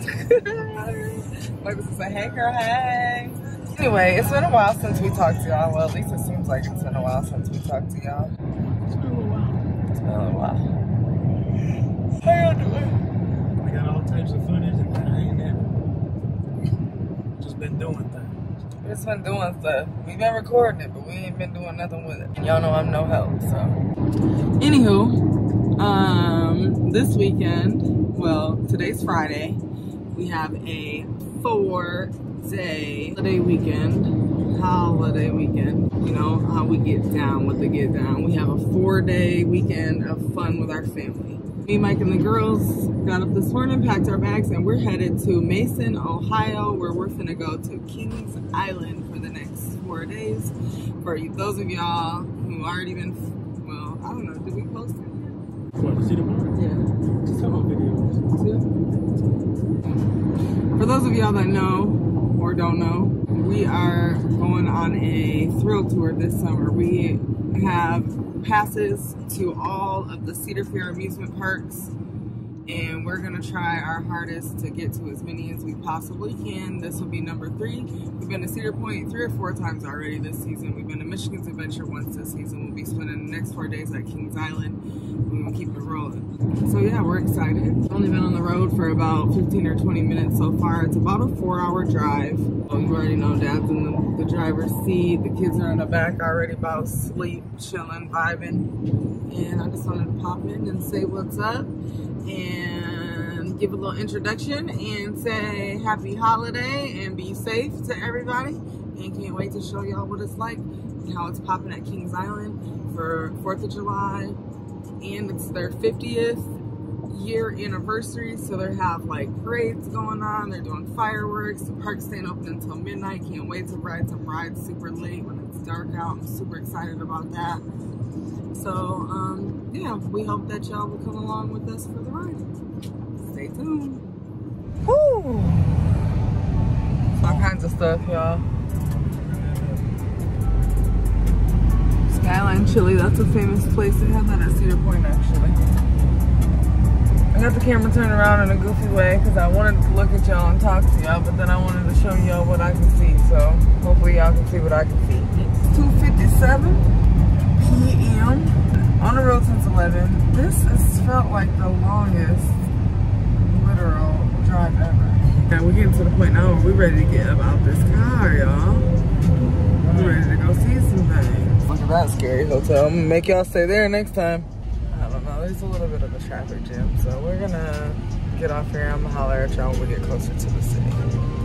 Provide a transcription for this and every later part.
Like this is a hey girl, hey. Anyway, it's been a while since we talked to y'all. Well, at least it seems like it's been a while since we talked to y'all. It's been a little while. It's been a little while. How y'all doing? We got all types of footage and I ain't never just been doing things. We just been doing stuff. We've been recording it, but we ain't been doing nothing with it. Y'all know I'm no help, so. Anywho, um, this weekend, well, today's Friday, we have a four day holiday weekend. Holiday weekend. You know how we get down with the get down. We have a four day weekend of fun with our family. Me, Mike, and the girls got up this morning, packed our bags, and we're headed to Mason, Ohio, where we're finna go to Kings Island for the next four days. For you, those of y'all who already been, well, I don't know, did we post it to see the bar? Yeah. Just come on videos. Those of y'all that know or don't know, we are going on a thrill tour this summer. We have passes to all of the Cedar Fair amusement parks and we're gonna try our hardest to get to as many as we possibly can. This will be number three. We've been to Cedar Point three or four times already this season. We've been to Michigan's Adventure once this season. We'll be spending the next four days at Kings Island. We're gonna keep it rolling. So yeah, we're excited. Only been on the road for about 15 or 20 minutes so far. It's about a four hour drive. Oh, you already know Dad's in the, the driver's seat. The kids are in the back already about sleep, chilling, vibing. And I just wanted to pop in and say what's up and give a little introduction and say happy holiday and be safe to everybody. And can't wait to show y'all what it's like and how it's popping at Kings Island for 4th of July. And it's their 50th year anniversary so they have like parades going on. They're doing fireworks. The park's staying open until midnight. Can't wait to ride some rides super late when it's dark out. I'm super excited about that. So, um, yeah, we hope that y'all will come along with us for the ride. Stay tuned. Woo! All kinds of stuff, y'all. Skyline Chili, that's a famous place. They have that at Cedar Point, actually. I got the camera turned around in a goofy way because I wanted to look at y'all and talk to y'all, but then I wanted to show y'all what I can see. So hopefully y'all can see what I can see. It's 257 p.m. on the road since 11. This has felt like the longest literal drive ever. And we're getting to the point now where we're ready to get about this car, y'all. We're ready to go see some things. Look at that scary hotel. I'm gonna make y'all stay there next time. I don't know, there's a little bit of a traffic jam, so we're gonna get off here. I'm gonna holler at y'all when we get closer to the city.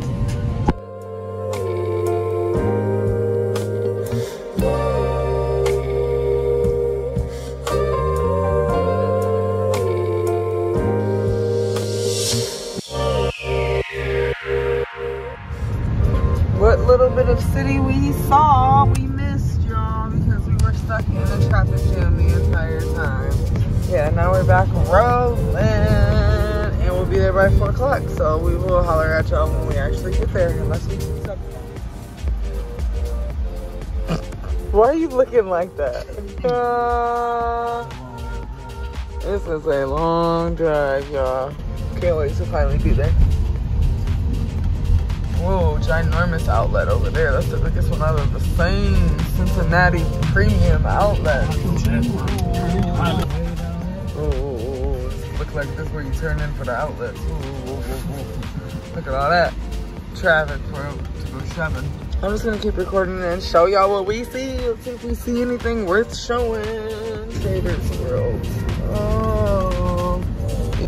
Finally be there. Whoa, ginormous outlet over there. That's the biggest one out of the same Cincinnati premium outlet. Oh, look like this where you turn in for the outlets. Look at all that traffic for to go shopping. I'm just gonna keep recording and show y'all what we see. Let's see if we see anything worth showing. Traders World. Oh,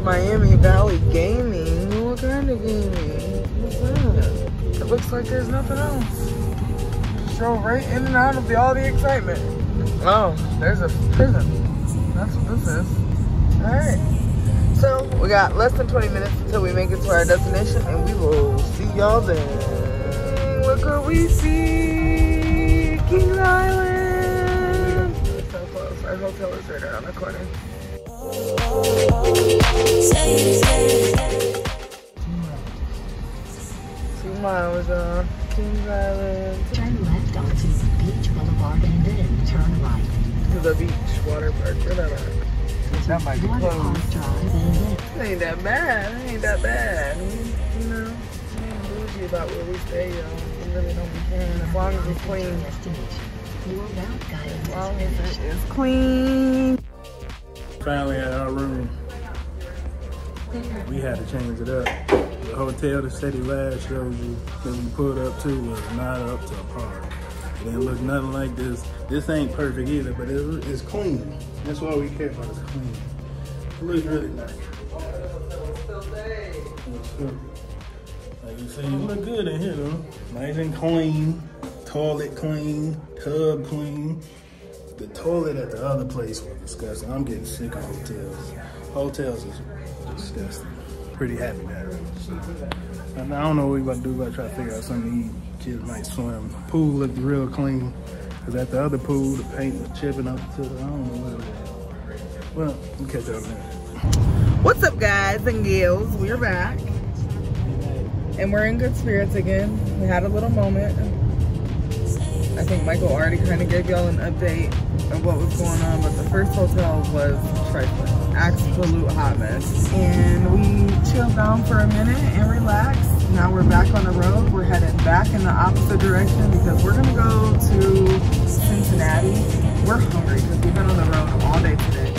Miami Valley Gaming. What kind of gaming? What's that? It looks like there's nothing else. Drove right in and out of the, all the excitement. Oh, there's a prison. That's what this is. Alright. So, we got less than 20 minutes until we make it to our destination, and we will see y'all then. What we see! King Island! So close. Our hotel is right around the corner. Two miles, y'all. King Island. Turn left onto Beach Boulevard and then turn right. To the beach, water park, whatever. That might be Water closed. Park Drive and then It ain't that bad. Ain't that bad. You know, it ain't about where we stay, yo. We really don't be caring as long as it's clean. As long as it is clean. Finally at our room. We had to change it up. The hotel the city last showed you that we pulled up to was not up to par. It didn't look nothing like this. This ain't perfect either, but it, it's clean. That's why we care about it. It's clean. It looks really nice. Like you see, you look good in here though. Nice and clean. Toilet clean. Tub clean. The toilet at the other place was disgusting. I'm getting sick of hotels. Hotels is disgusting. Pretty happy. And I don't know what we about to do, but try to figure out something to eat. Kids might swim. Pool looked real clean. Cause at the other pool, the paint was chipping up to the, I don't know what it was. Well, we'll catch up there. What's up, guys and gals? We're back. And we're in good spirits again. We had a little moment. I think Michael already kind of gave y'all an update of what was going on, but the first hotel was trifling. Absolute hot mess. And we chilled down for a minute and relaxed. Now we're back on the road. We're headed back in the opposite direction because we're gonna go to Cincinnati. We're hungry because we've been on the road all day today.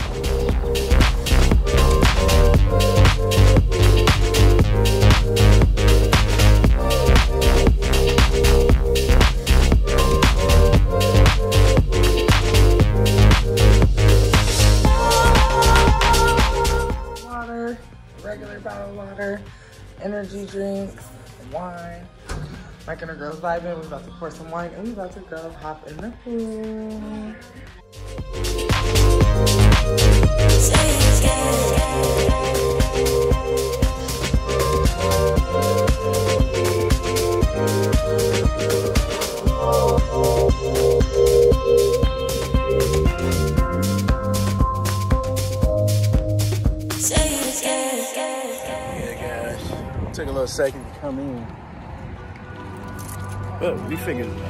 Energy drinks, wine. Mike and her girls vibing. We're about to pour some wine and we're about to go hop in the pool. A little second to come in. But we figured it out.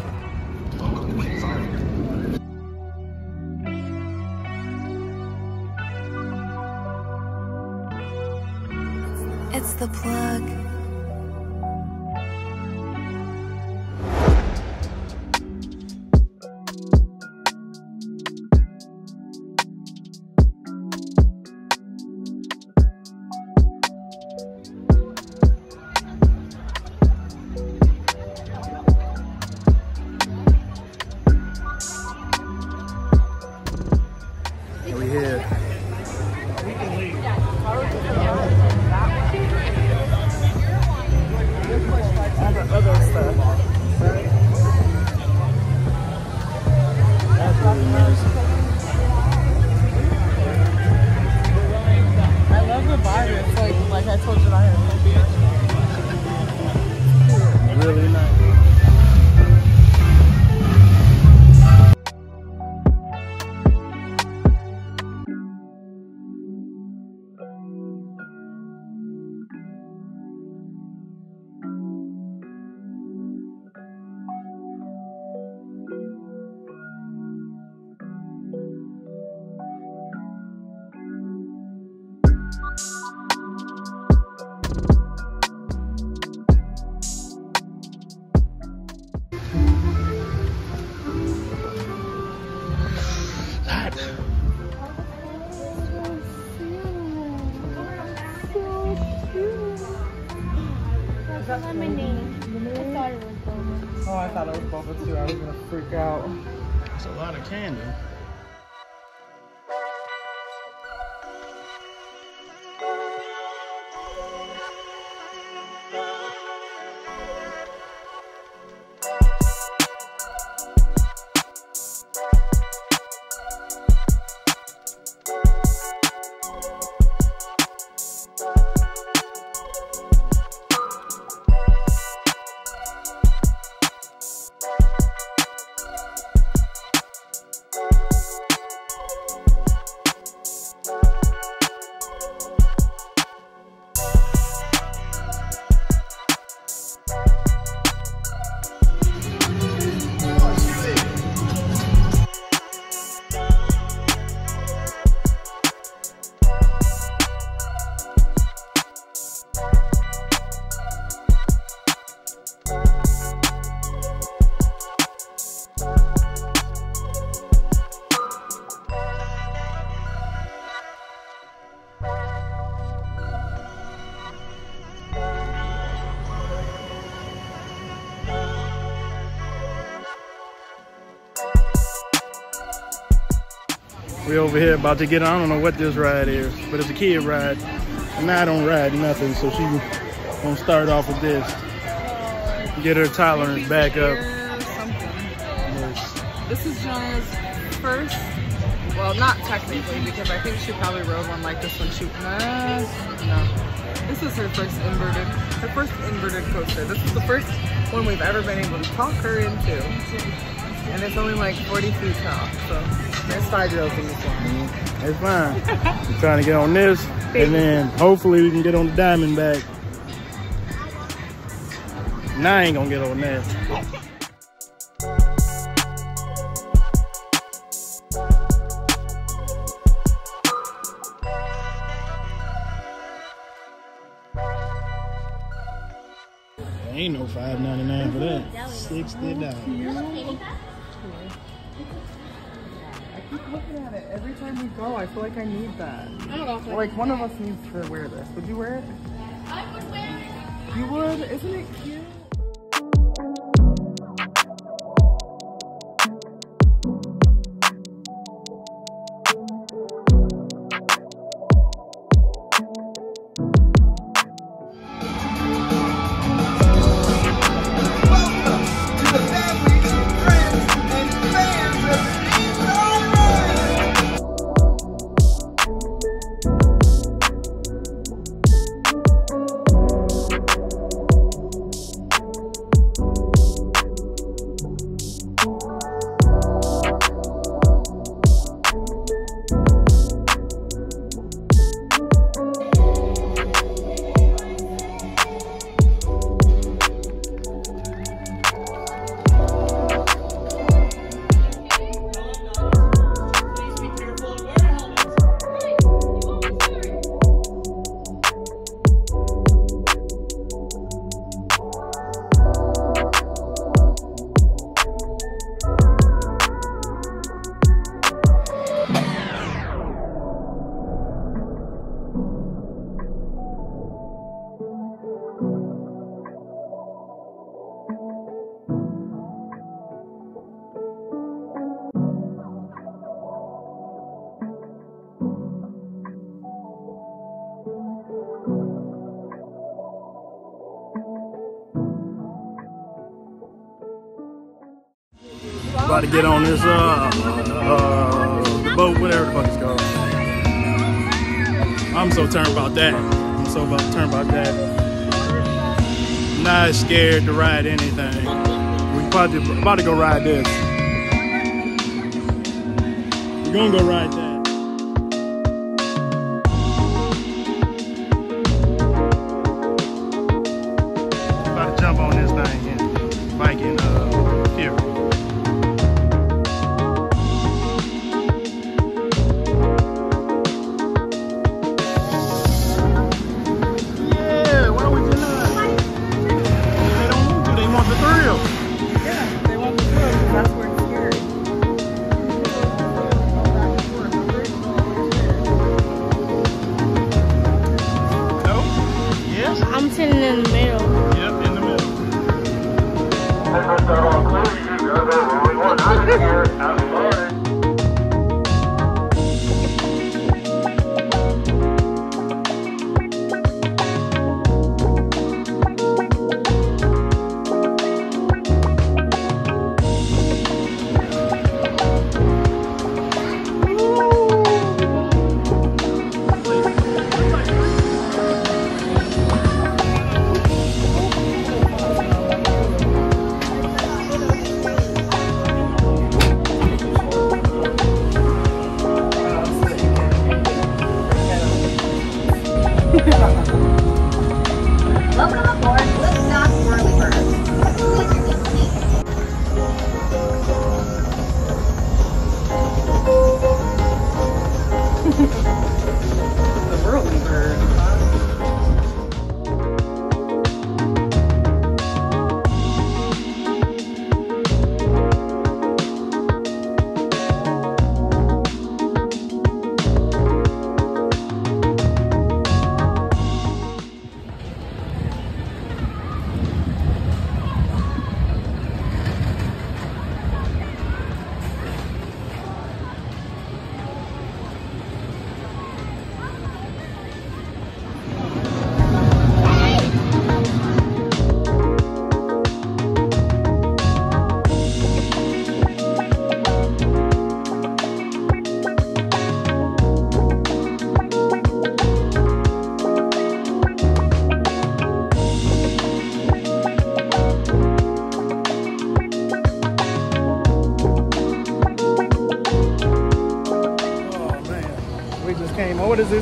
Oh, I was too. I was gonna freak out. It's a lot of candy. We over here about to get. I don't know what this ride is, but it's a kid ride. And I don't ride nothing, so she gonna start off with this. Get her tolerance back up. Yes. This is Jonah's first, well, not technically, because I think she probably rode one like this when she, nah, no. This is her first inverted, her first inverted coaster. This is the first one we've ever been able to talk her into. And it's only like 40 feet tall, so there's five-year-olds in this one. Mm-hmm. It's fine. We're trying to get on this, and then hopefully we can get on the Diamondback. Now I ain't gonna get on that. Ain't no five ninety nine for that. Sixty dollars. I keep looking at it every time we go. I feel like I need that. Like one of us needs to wear this. Would you wear it? I would wear it. You would? Isn't it cute? About to get on this uh, uh boat, whatever the fuck it's called. I'm so turned about that. I'm so about turned about that. Not scared to ride anything. We probably about to go ride this. We're gonna go ride that.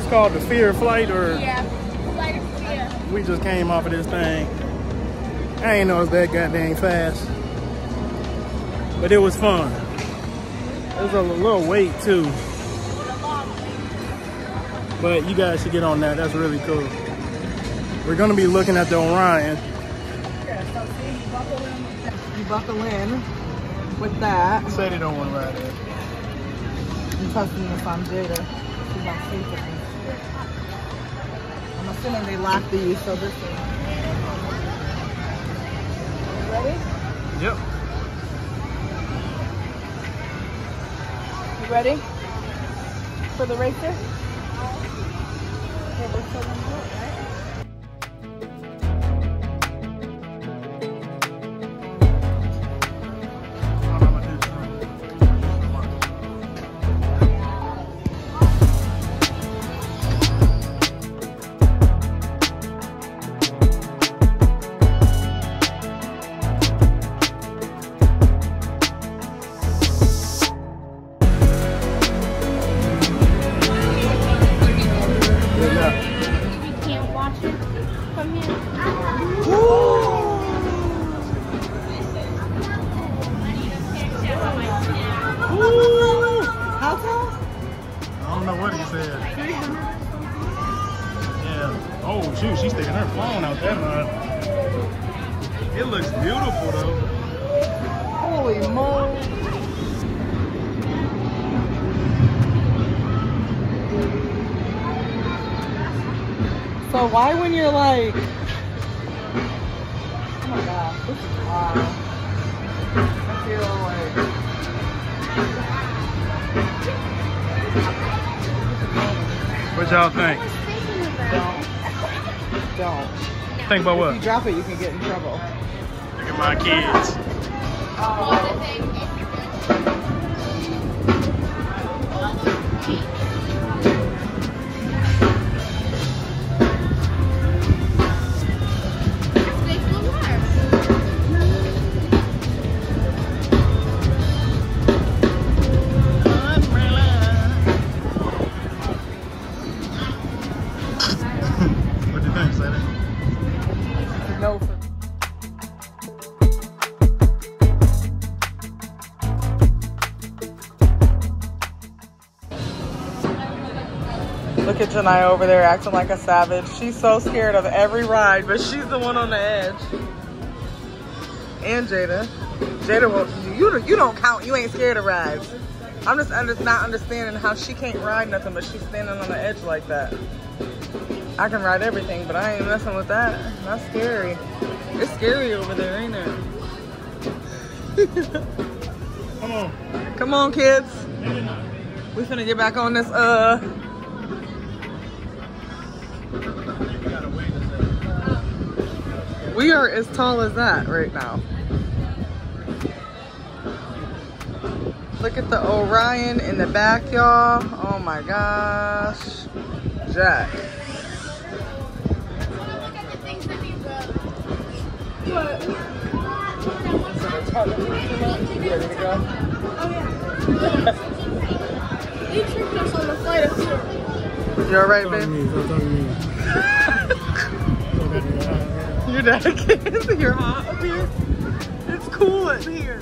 What is this called? The Fear of Flight or Yeah. Flight of fear. we just came off of this thing. I ain't know it's that goddamn fast. But it was fun. It was a little wait too. But you guys should get on that. That's really cool. We're gonna be looking at the Orion. You buckle in with that. Say they don't want to ride it. I'm testing this on Jada. She's not safe with me. I'm assuming they lock these, so this is. Ready? Yep. You ready? For the racer? So why when you're like, oh my gosh, this is wild. I feel like, What y'all think? don't, don't. Think about what. If what? you drop it, you can get in trouble. Look at my kids. Oh. What Look at over there acting like a savage. She's so scared of every ride, but she's the one on the edge. And Jada. Jada, will, you you don't count. You ain't scared of rides. I'm just under, not understanding how she can't ride nothing, but she's standing on the edge like that. I can ride everything, but I ain't messing with that. That's scary. It's scary over there, ain't it? Come on. Come on, kids. We finna get back on this, uh... We are as tall as that right now. Look at the Orion in the back, y'all. Oh my gosh. Jack. You tricked us on the flight of. You alright, babe? Your dad can't. You're hot up here. It's cool in here.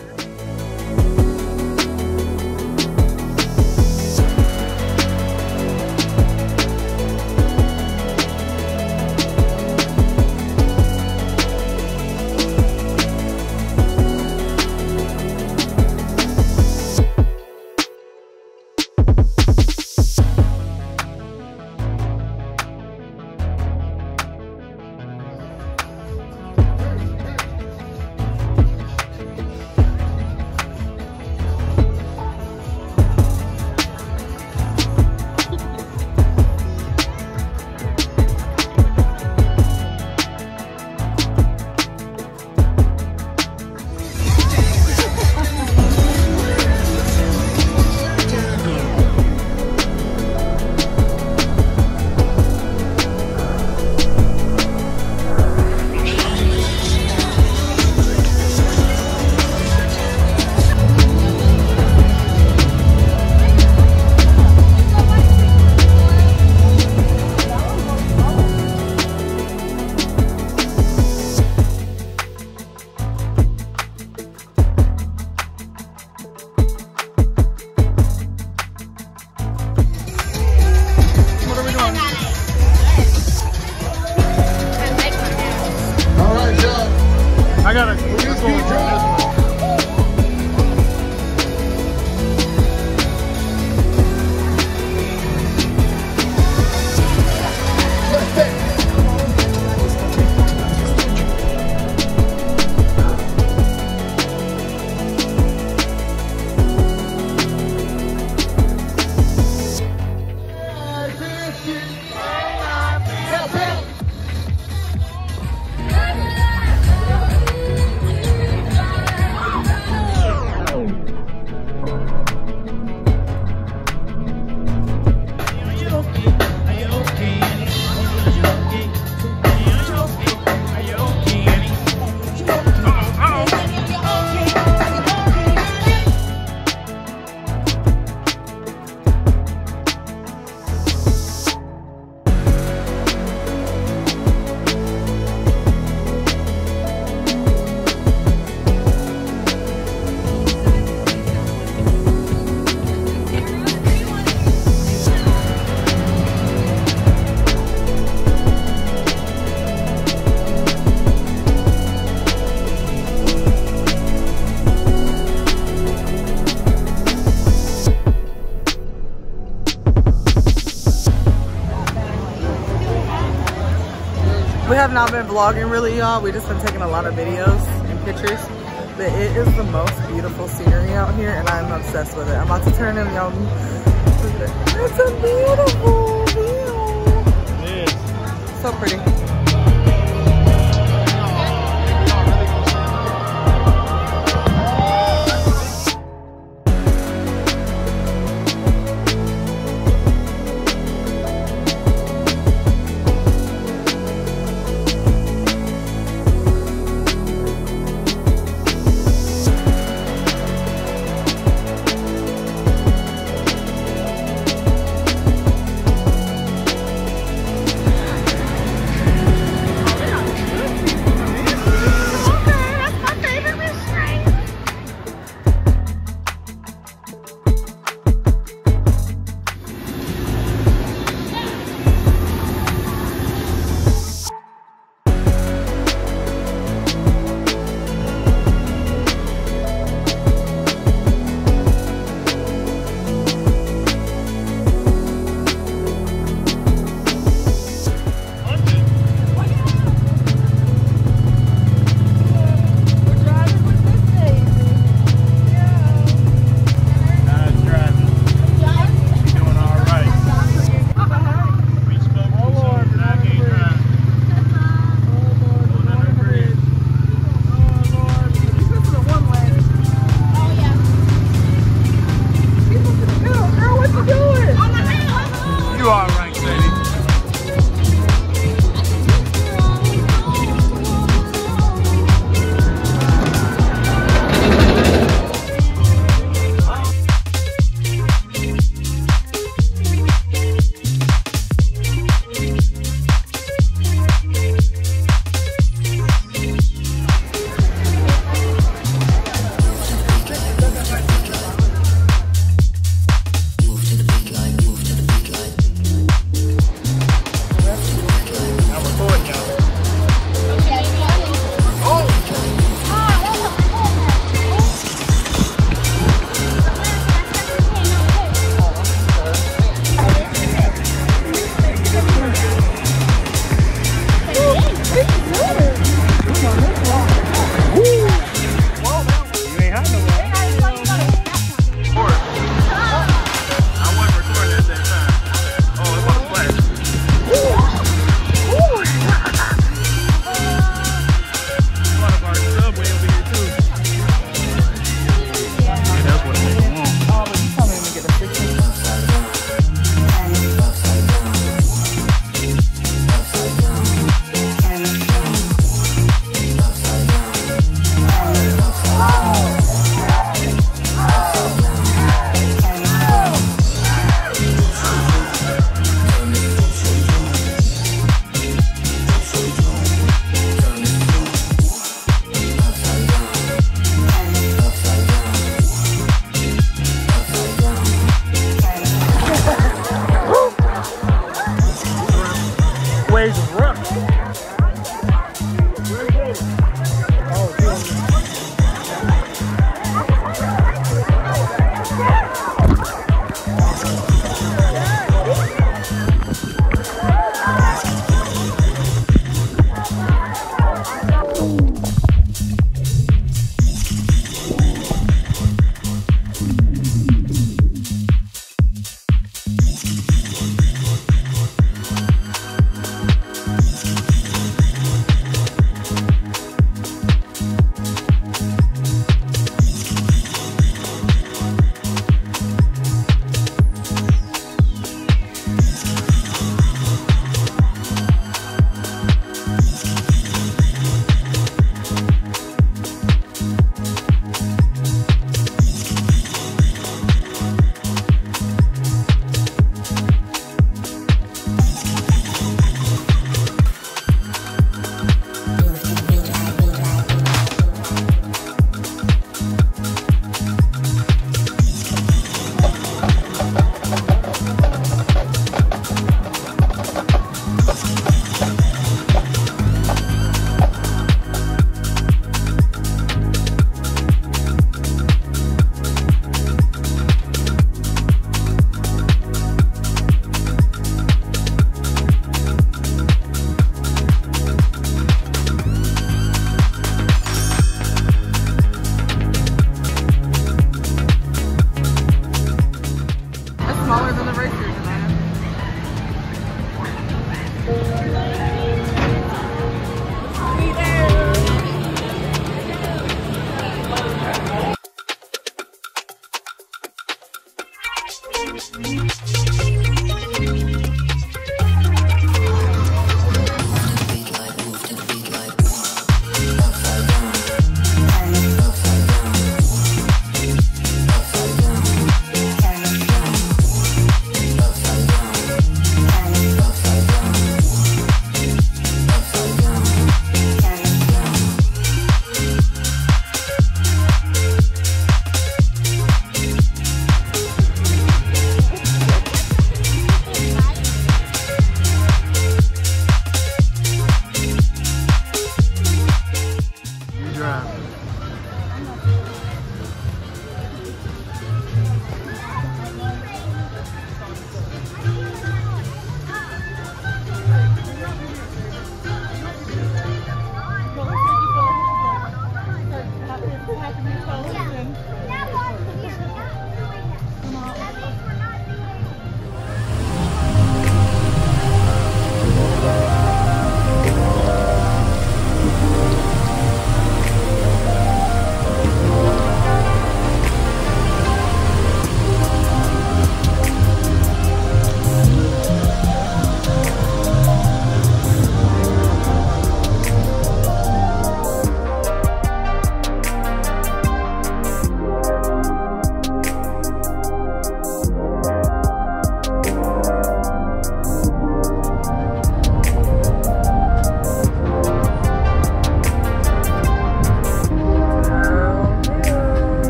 Not been vlogging really, y'all. We just been taking a lot of videos and pictures. But it is the most beautiful scenery out here, and I'm obsessed with it. I'm about to turn in, y'all. It's a beautiful view. Yes. So pretty.